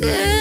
Yeah.